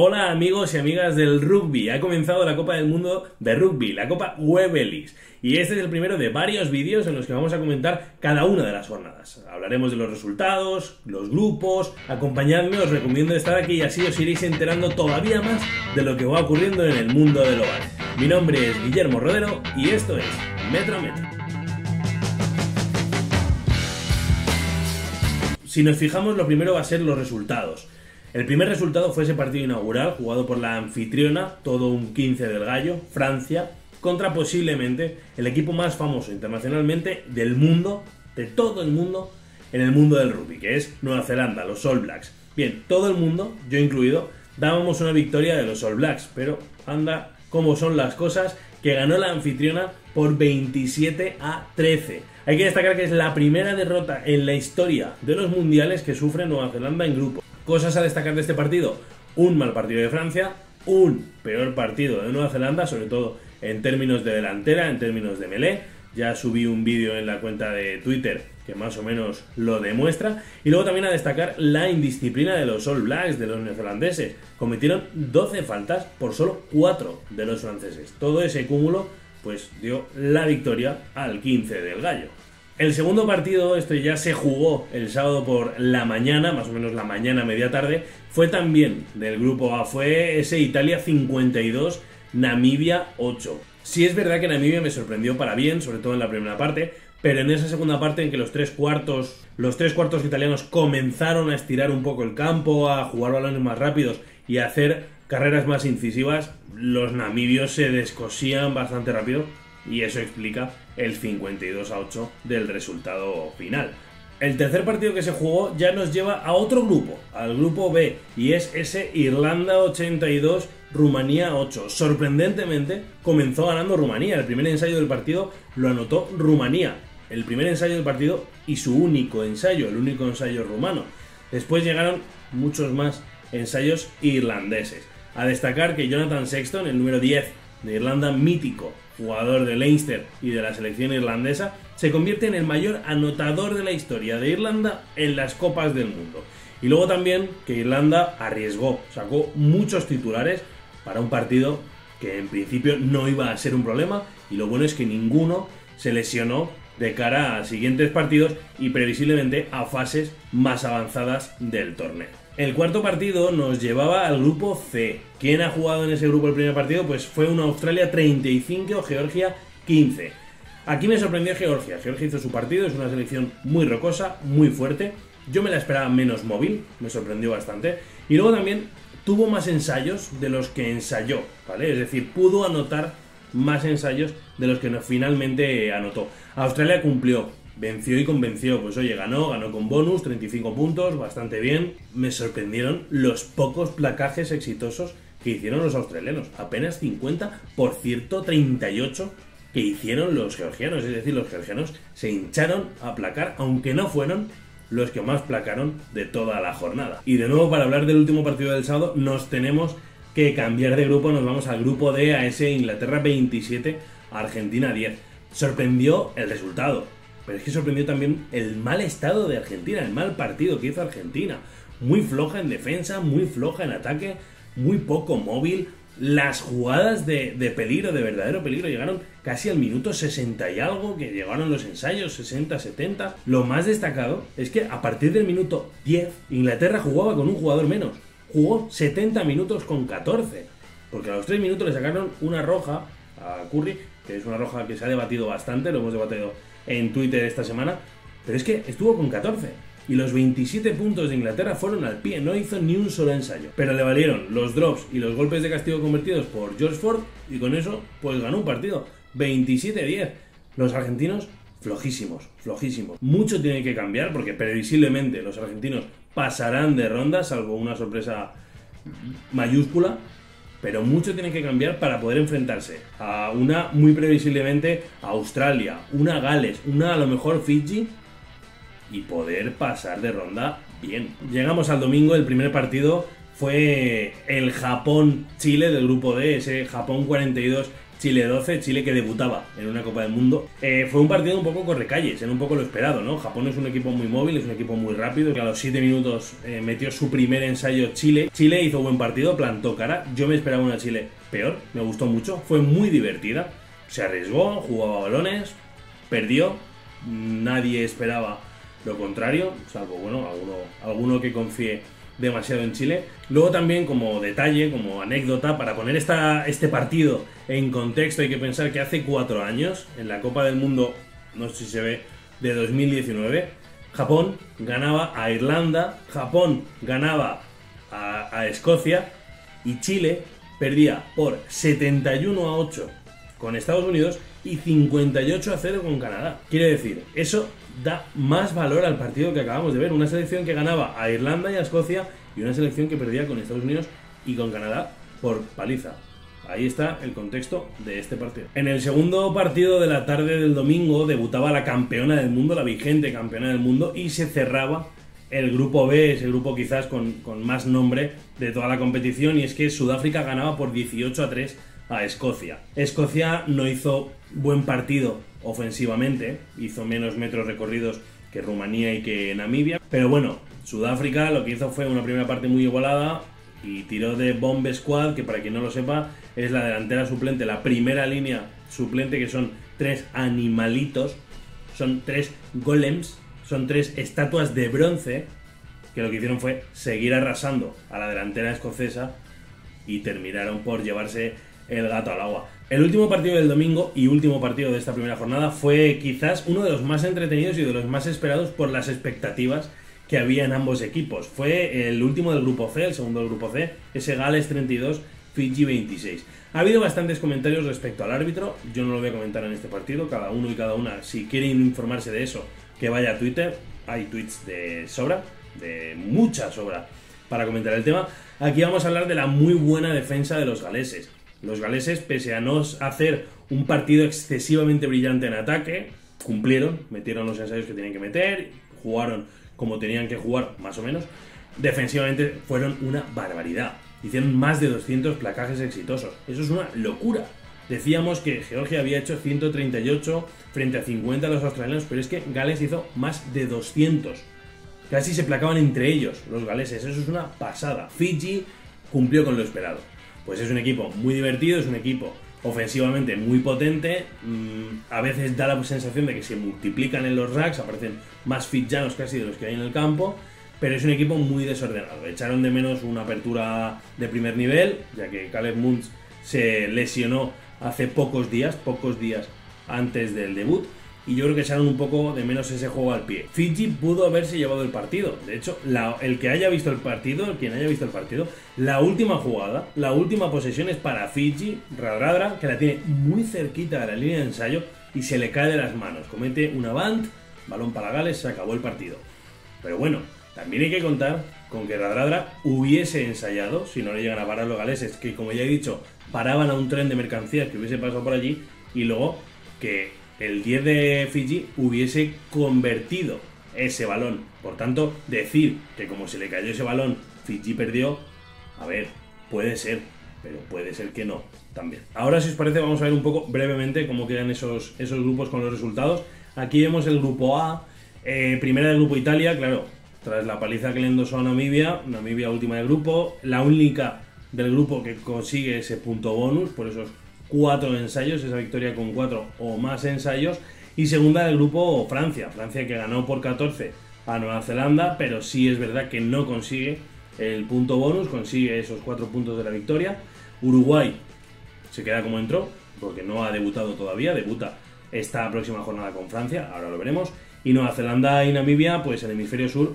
Hola amigos y amigas del rugby, ha comenzado la Copa del Mundo de Rugby, la Copa Webelis. Y este es el primero de varios vídeos en los que vamos a comentar cada una de las jornadas. Hablaremos de los resultados, los grupos, acompañadme, os recomiendo estar aquí y así os iréis enterando todavía más de lo que va ocurriendo en el mundo del oval. Mi nombre es Guillermo Rodero y esto es Metro. Si nos fijamos, lo primero va a ser los resultados. El primer resultado fue ese partido inaugural jugado por la anfitriona, todo un 15 del gallo, Francia, contra posiblemente el equipo más famoso internacionalmente del mundo, de todo el mundo, en el mundo del rugby, que es Nueva Zelanda, los All Blacks. Bien, todo el mundo, yo incluido, dábamos una victoria de los All Blacks, pero anda cómo son las cosas, que ganó la anfitriona por 27 a 13. Hay que destacar que es la primera derrota en la historia de los mundiales que sufre Nueva Zelanda en grupo. Cosas a destacar de este partido. Un mal partido de Francia, un peor partido de Nueva Zelanda, sobre todo en términos de delantera, en términos de melee. Ya subí un vídeo en la cuenta de Twitter que más o menos lo demuestra. Y luego también a destacar la indisciplina de los All Blacks, de los neozelandeses. Cometieron 12 faltas por solo 4 de los franceses. Todo ese cúmulo pues dio la victoria al 15 del gallo. El segundo partido, esto ya se jugó el sábado por la mañana, más o menos la mañana, media tarde, fue también del grupo A, fue ese Italia 52, Namibia 8. Sí es verdad que Namibia me sorprendió para bien, sobre todo en la primera parte, pero en esa segunda parte en que los tres cuartos, los tres cuartos italianos comenzaron a estirar un poco el campo, a jugar balones más rápidos y a hacer carreras más incisivas, los namibios se descosían bastante rápido y eso explica el 52 a 8 del resultado final. El tercer partido que se jugó ya nos lleva a otro grupo, al grupo B, y es ese Irlanda 82, Rumanía 8. Sorprendentemente comenzó ganando Rumanía. El primer ensayo del partido lo anotó Rumanía. El primer ensayo del partido y su único ensayo, el único ensayo rumano. Después llegaron muchos más ensayos irlandeses. A destacar que Jonathan Sexton, el número 10 de Irlanda, mítico, jugador de Leinster y de la selección irlandesa, se convierte en el mayor anotador de la historia de Irlanda en las Copas del Mundo. Y luego también que Irlanda arriesgó, sacó muchos titulares para un partido que en principio no iba a ser un problema y lo bueno es que ninguno se lesionó de cara a siguientes partidos y previsiblemente a fases más avanzadas del torneo. El cuarto partido nos llevaba al grupo C. ¿Quién ha jugado en ese grupo el primer partido? Pues fue una Australia 35, Georgia 15. Aquí me sorprendió Georgia. Georgia hizo su partido, es una selección muy rocosa, muy fuerte. Yo me la esperaba menos móvil, me sorprendió bastante. Y luego también tuvo más ensayos de los que ensayó, ¿vale? Es decir, pudo anotar más ensayos de los que finalmente anotó. Australia cumplió, venció y convenció. Pues oye, ganó, ganó con bonus, 35 puntos, bastante bien. Me sorprendieron los pocos placajes exitosos que hicieron los australianos. Apenas 50, por cierto, 38 que hicieron los georgianos. Es decir, los georgianos se hincharon a placar, aunque no fueron los que más placaron de toda la jornada. Y de nuevo, para hablar del último partido del sábado, nos tenemos que cambiar de grupo. Nos vamos al grupo D, a ese Inglaterra 27, Argentina 10. Sorprendió el resultado pero es que sorprendió también el mal estado de Argentina, el mal partido que hizo Argentina. Muy floja en defensa, muy floja en ataque, muy poco móvil. Las jugadas de, peligro, de verdadero peligro, llegaron casi al minuto 60 y algo, que llegaron los ensayos 60-70. Lo más destacado es que a partir del minuto 10, Inglaterra jugaba con un jugador menos. Jugó 70 minutos con 14. Porque a los 3 minutos le sacaron una roja a Curry, que es una roja que se ha debatido bastante, lo hemos debatido en Twitter esta semana, pero es que estuvo con 14. Y los 27 puntos de Inglaterra fueron al pie, no hizo ni un solo ensayo. Pero le valieron los drops y los golpes de castigo convertidos por George Ford y con eso pues ganó un partido. 27-10. Los argentinos flojísimos, flojísimos. Mucho tiene que cambiar porque previsiblemente los argentinos pasarán de ronda, salvo una sorpresa mayúscula, pero mucho tiene que cambiar para poder enfrentarse a una muy previsiblemente Australia, una Gales, una a lo mejor Fiji y poder pasar de ronda bien. Llegamos al domingo, el primer partido fue el Japón-Chile del grupo D, ese Japón 42, Chile 12, Chile que debutaba en una Copa del Mundo. Eh, fue un partido un poco correcalles, en un poco lo esperado, ¿no? Japón es un equipo muy móvil, es un equipo muy rápido, que a los 7 minutos eh, metió su primer ensayo Chile. Chile hizo buen partido, plantó cara. Yo me esperaba una Chile peor, me gustó mucho, fue muy divertida. Se arriesgó, jugaba balones, perdió, nadie esperaba lo contrario, salvo, bueno, alguno, alguno que confíe demasiado en Chile. Luego también como detalle, como anécdota, para poner esta, este partido en contexto, hay que pensar que hace cuatro años, en la Copa del Mundo, no sé si se ve, de 2019, Japón ganaba a Irlanda, Japón ganaba a, Escocia y Chile perdía por 71 a 8 con Estados Unidos y 58 a 0 con Canadá. Quiere decir, eso da más valor al partido que acabamos de ver. Una selección que ganaba a Irlanda y a Escocia y una selección que perdía con Estados Unidos y con Canadá por paliza. Ahí está el contexto de este partido. En el segundo partido de la tarde del domingo debutaba la campeona del mundo, la vigente campeona del mundo, y se cerraba el grupo B, ese grupo quizás con, con más nombre de toda la competición, y es que Sudáfrica ganaba por 18 a 3 a Escocia. Escocia no hizo buen partido ofensivamente, hizo menos metros recorridos que Rumanía y que Namibia, pero bueno, Sudáfrica lo que hizo fue una primera parte muy igualada y tiró de Bomb Squad, que para quien no lo sepa es la delantera suplente, la primera línea suplente que son tres animalitos, son tres golems, son tres estatuas de bronce que lo que hicieron fue seguir arrasando a la delantera escocesa y terminaron por llevarse el gato al agua. El último partido del domingo y último partido de esta primera jornada fue quizás uno de los más entretenidos y de los más esperados por las expectativas que había en ambos equipos. Fue el último del grupo C, el segundo del grupo C, ese Gales 32, Fiji 26. Ha habido bastantes comentarios respecto al árbitro, yo no lo voy a comentar en este partido, cada uno y cada una, si quieren informarse de eso, que vaya a Twitter, hay tweets de sobra, de mucha sobra, para comentar el tema. Aquí vamos a hablar de la muy buena defensa de los galeses. Los galeses, pese a no hacer un partido excesivamente brillante en ataque, cumplieron, metieron los ensayos que tenían que meter, jugaron como tenían que jugar, más o menos. Defensivamente fueron una barbaridad. Hicieron más de 200 placajes exitosos. Eso es una locura. Decíamos que Georgia había hecho 138 frente a 50 a los australianos, pero es que Gales hizo más de 200. Casi se placaban entre ellos los galeses. Eso es una pasada. Fiji cumplió con lo esperado pues es un equipo muy divertido, es un equipo ofensivamente muy potente, mm, a veces da la sensación de que se multiplican en los racks, aparecen más fitjanos casi de los que hay en el campo, pero es un equipo muy desordenado. Echaron de menos una apertura de primer nivel, ya que Caleb Munz se lesionó hace pocos días, pocos días antes del debut, y yo creo que echaron un poco de menos ese juego al pie. Fiji pudo haberse llevado el partido. De hecho, el que haya visto el partido, el quien haya visto el partido, la última jugada, la última posesión es para Fiji, Radradra, que la tiene muy cerquita de la línea de ensayo y se le cae de las manos. Comete una band, balón para Gales, se acabó el partido. Pero bueno, también hay que contar con que Radradra hubiese ensayado, si no le llegan a parar los galeses, que como ya he dicho, paraban a un tren de mercancías que hubiese pasado por allí, y luego que el 10 de Fiji hubiese convertido ese balón. Por tanto, decir que como se le cayó ese balón, Fiji perdió, a ver, puede ser, pero puede ser que no también. Ahora, si os parece, vamos a ver un poco brevemente cómo quedan esos, esos grupos con los resultados. Aquí vemos el grupo A, eh, primera del grupo Italia, claro, tras la paliza que le endosó a Namibia, Namibia última del grupo, la única del grupo que consigue ese punto bonus por esos cuatro ensayos, esa victoria con cuatro o más ensayos. Y segunda del grupo Francia, Francia que ganó por 14 a Nueva Zelanda, pero sí es verdad que no consigue el punto bonus, consigue esos cuatro puntos de la victoria. Uruguay se queda como entró, porque no ha debutado todavía, debuta esta próxima jornada con Francia, ahora lo veremos. Y Nueva Zelanda y Namibia, pues el hemisferio sur,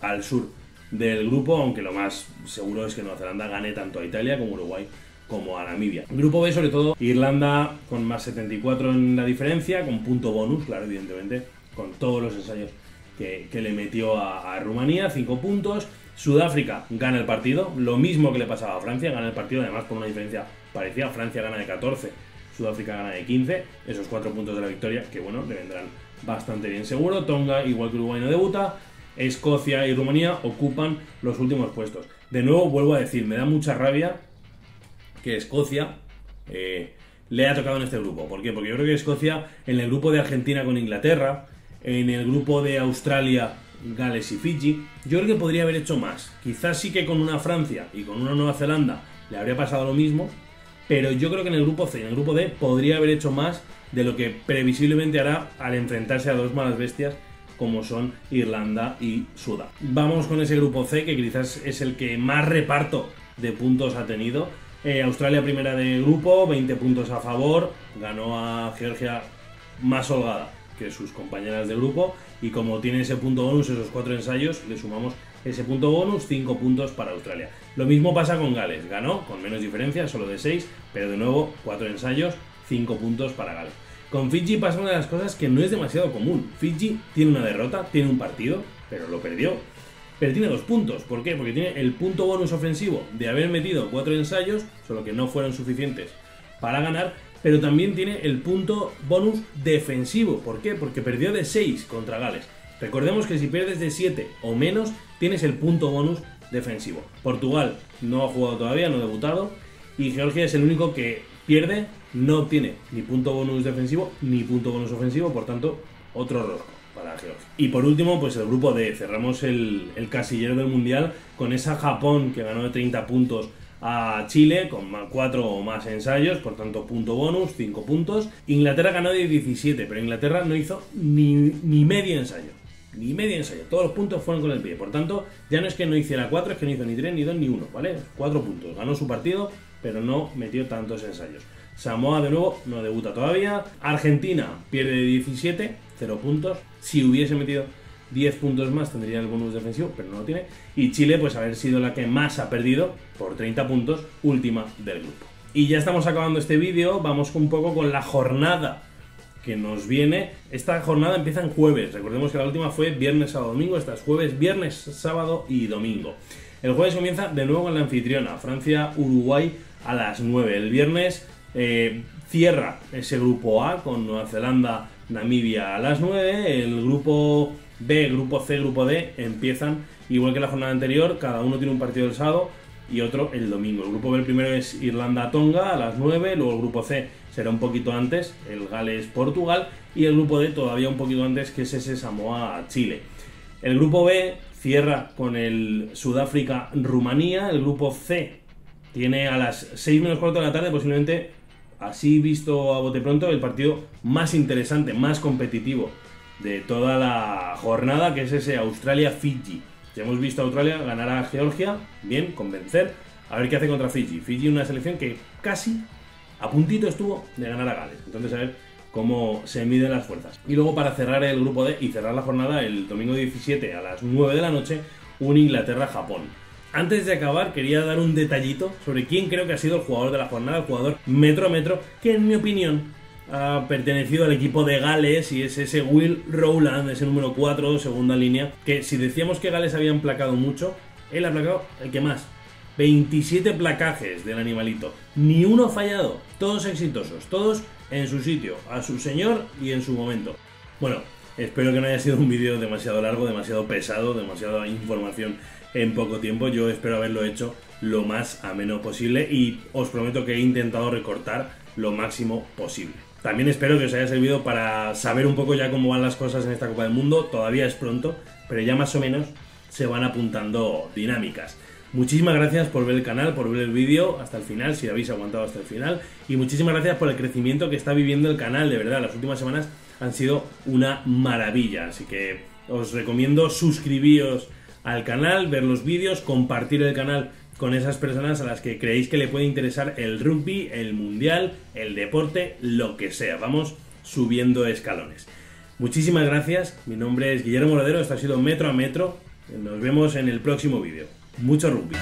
al sur del grupo, aunque lo más seguro es que Nueva Zelanda gane tanto a Italia como Uruguay como a Namibia. Grupo B, sobre todo, Irlanda con más 74 en la diferencia, con punto bonus, claro, evidentemente, con todos los ensayos que, le metió a, Rumanía, 5 puntos. Sudáfrica gana el partido, lo mismo que le pasaba a Francia, gana el partido, además por una diferencia parecida. Francia gana de 14, Sudáfrica gana de 15, esos 4 puntos de la victoria, que bueno, le vendrán bastante bien seguro. Tonga, igual que Uruguay, no debuta. Escocia y Rumanía ocupan los últimos puestos. De nuevo, vuelvo a decir, me da mucha rabia que Escocia, eh, le ha tocado en este grupo. ¿Por qué? Porque yo creo que Escocia, en el grupo de Argentina con Inglaterra, en el grupo de Australia, Gales y Fiji, yo creo que podría haber hecho más. Quizás sí que con una Francia y con una Nueva Zelanda le habría pasado lo mismo, pero yo creo que en el grupo C, en el grupo D, podría haber hecho más de lo que previsiblemente hará al enfrentarse a dos malas bestias como son Irlanda y Sudán. Vamos con ese grupo C, que quizás es el que más reparto de puntos ha tenido. Eh, Australia primera de grupo, 20 puntos a favor, ganó a Georgia más holgada que sus compañeras de grupo y como tiene ese punto bonus, esos cuatro ensayos, le sumamos ese punto bonus, 5 puntos para Australia. Lo mismo pasa con Gales, ganó con menos diferencia, solo de 6, pero de nuevo cuatro ensayos, 5 puntos para Gales. Con Fiji pasa una de las cosas que no es demasiado común. Fiji tiene una derrota, tiene un partido, pero lo perdió. Pero tiene dos puntos. ¿Por qué? Porque tiene el punto bonus ofensivo de haber metido cuatro ensayos, solo que no fueron suficientes para ganar, pero también tiene el punto bonus defensivo. ¿Por qué? Porque perdió de 6 contra Gales. Recordemos que si pierdes de 7 o menos, tienes el punto bonus defensivo. Portugal no ha jugado todavía, no ha debutado, y Georgia es el único que pierde no obtiene ni punto bonus defensivo ni punto bonus ofensivo, por tanto, otro rosco Y por último, pues el grupo D, cerramos el, casillero del Mundial con esa Japón que ganó de 30 puntos a Chile con 4 o más ensayos, por tanto punto bonus, 5 puntos. Inglaterra ganó de 17, pero Inglaterra no hizo ni, ni medio ensayo. Ni medio ensayo, todos los puntos fueron con el pie. Por tanto, ya no es que no hiciera 4, es que no hizo ni 3, ni 2, ni 1, ¿vale? 4 puntos. Ganó su partido, pero no metió tantos ensayos. Samoa de nuevo no debuta todavía. Argentina pierde 17, 0 puntos. Si hubiese metido 10 puntos más tendría el bonus defensivo, pero no lo tiene. Y Chile, pues haber sido la que más ha perdido por 30 puntos, última del grupo. Y ya estamos acabando este vídeo, vamos un poco con la jornada que nos viene. Esta jornada empieza en jueves, recordemos que la última fue viernes, sábado, domingo, esta es jueves, viernes, sábado y domingo. El jueves comienza de nuevo con la anfitriona, Francia-Uruguay a las 9. El viernes eh, cierra ese grupo A con Nueva Zelanda, Namibia a las 9. El grupo B, grupo C, grupo D empiezan igual que la jornada anterior. Cada uno tiene un partido el sábado y otro el domingo. El grupo B el primero es Irlanda-Tonga a las 9. Luego el grupo C será un poquito antes, el Gales-Portugal. Y el grupo D todavía un poquito antes, que es ese Samoa-Chile. El grupo B cierra con el Sudáfrica-Rumanía. El grupo C tiene a las 6 menos cuarto de la tarde posiblemente así visto a bote pronto, el partido más interesante, más competitivo de toda la jornada, que es ese Australia-Fiji. Ya hemos visto a Australia ganar a Georgia, bien, convencer, a ver qué hace contra Fiji. Fiji una selección que casi a puntito estuvo de ganar a Gales. Entonces a ver cómo se miden las fuerzas. Y luego para cerrar el grupo D y cerrar la jornada el domingo 17 a las 9 de la noche, un Inglaterra-Japón. Antes de acabar, quería dar un detallito sobre quién creo que ha sido el jugador de la jornada, el jugador metro metro, que en mi opinión ha pertenecido al equipo de Gales y es ese Will Rowland, ese número 4, segunda línea, que si decíamos que Gales habían placado mucho, él ha placado el que más. 27 placajes del animalito, ni uno fallado, todos exitosos, todos en su sitio, a su señor y en su momento. Bueno, espero que no haya sido un vídeo demasiado largo, demasiado pesado, demasiada información en poco tiempo. Yo espero haberlo hecho lo más ameno posible y os prometo que he intentado recortar lo máximo posible. También espero que os haya servido para saber un poco ya cómo van las cosas en esta Copa del Mundo. Todavía es pronto, pero ya más o menos se van apuntando dinámicas. Muchísimas gracias por ver el canal, por ver el vídeo hasta el final, si habéis aguantado hasta el final. Y muchísimas gracias por el crecimiento que está viviendo el canal, de verdad. Las últimas semanas han sido una maravilla. Así que os recomiendo suscribiros al canal, ver los vídeos, compartir el canal con esas personas a las que creéis que le puede interesar el rugby, el mundial, el deporte, lo que sea. Vamos subiendo escalones. Muchísimas gracias, mi nombre es Guillermo Moradero, esto ha sido Metro a Metro. Nos vemos en el próximo vídeo. Mucho rugby.